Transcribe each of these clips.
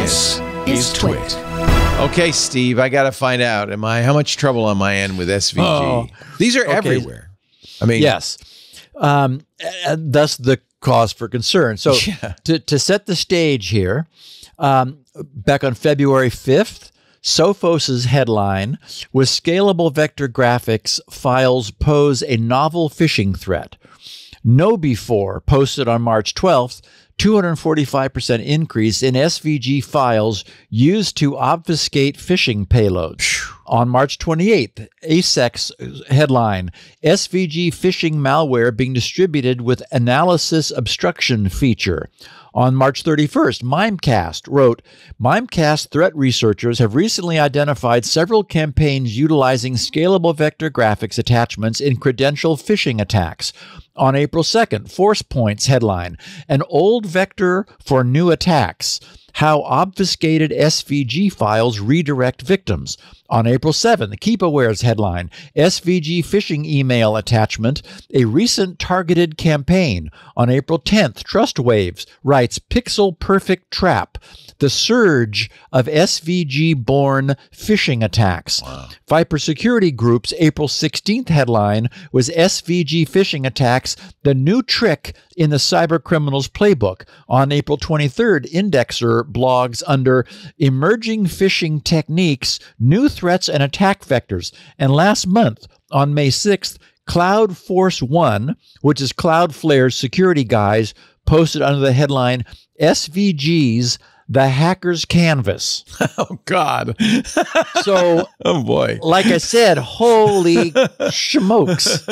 This is Twit. Okay, Steve, I got to find out. Am I how much trouble am I in with SVG? Oh, These are okay. everywhere. I mean, Yes. Um, and thus the cause for concern. So Yeah. to, to set the stage here, um, back on February 5th, Sophos's headline was Scalable Vector Graphics Files Pose a Novel Phishing Threat. KnowBe4 posted on March 12th 245% increase in SVG files used to obfuscate phishing payloads. On March 28th, ASEC headline SVG phishing malware being distributed with analysis obstruction feature. On March 31st, Mimecast wrote Mimecast threat researchers have recently identified several campaigns utilizing scalable vector graphics attachments in credential phishing attacks. On April 2nd, ForcePoint's headline An old vector for new attacks. How obfuscated SVG files redirect victims. On April 7th, KeepAware's headline SVG phishing email attachment, a recent targeted campaign. On April 10th, TrustWaves writes Pixel Perfect Trap, the surge of SVG born phishing attacks. VIPRE Security Group's April 16th headline was SVG phishing attacks, the new trick in the cybercriminals playbook. On April 23rd, Intezer blogs under Emerging Phishing Techniques, New Threats and Attack Vectors. And last month, on May 6th, Cloud Force One, which is Cloudflare's security guys, posted under the headline SVG's The Hacker's Canvas. oh God, So, oh boy. like I said, holy smokes.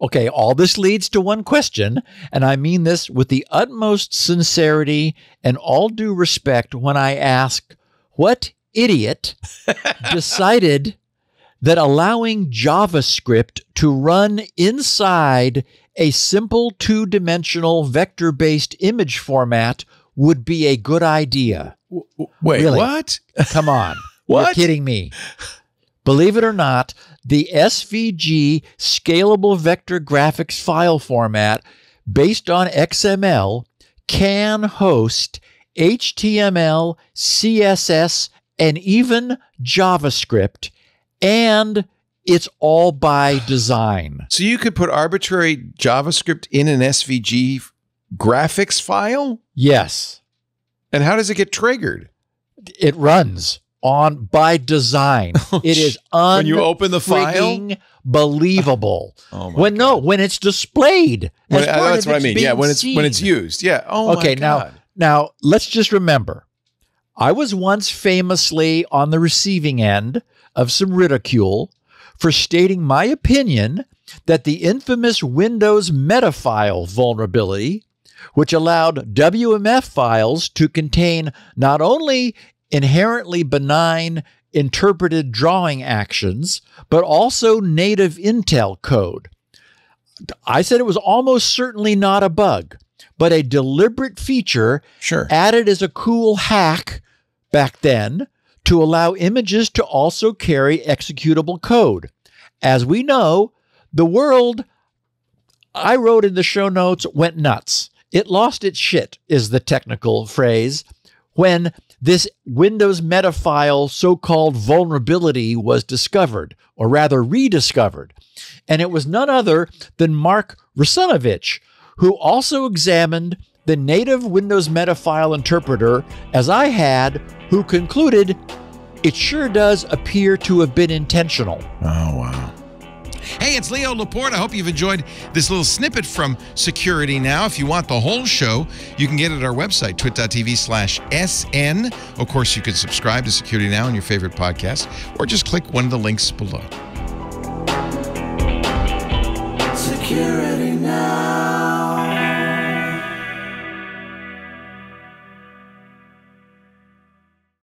Okay, all this leads to one question, and I mean this with the utmost sincerity and all due respect when I ask, what idiot decided that allowing JavaScript to run inside a simple two dimensional vector based image format would be a good idea? Wait, Really? what? Come on. what? You're kidding me. Believe it or not, the SVG scalable vector graphics file format based on XML can host HTML, CSS, and even JavaScript, and it's all by design. So you could put arbitrary JavaScript in an SVG graphics file, Yes, and how does it get triggered? it runs on by design. it is un- When you open the file? believable. Oh my when no, when it's displayed. When- uh, that's what I mean. Yeah, when it's when it's used. Yeah. Oh okay, now now let's just remember. I was once famously on the receiving end of some ridicule for stating my opinion that the infamous Windows metafile vulnerability, which allowed WMF files to contain not only inherently benign interpreted drawing actions, but also native Intel code. I said it was almost certainly not a bug, but a deliberate feature Sure. added as a cool hack back then to allow images to also carry executable code. As we know, the world, I wrote in the show notes, went nuts. It lost its shit, is the technical phrase, when this Windows metafile so called vulnerability was discovered, or rather rediscovered. And it was none other than Mark Russinovich, who also examined the native Windows metafile interpreter, as I had, who concluded it sure does appear to have been intentional. Oh wow. Hey, it's Leo Laporte. I hope you've enjoyed this little snippet from Security Now. If you want the whole show, you can get it at our website, twit.tv slash SN. Of course, you can subscribe to Security Now on your favorite podcast, or just click one of the links below. Security now.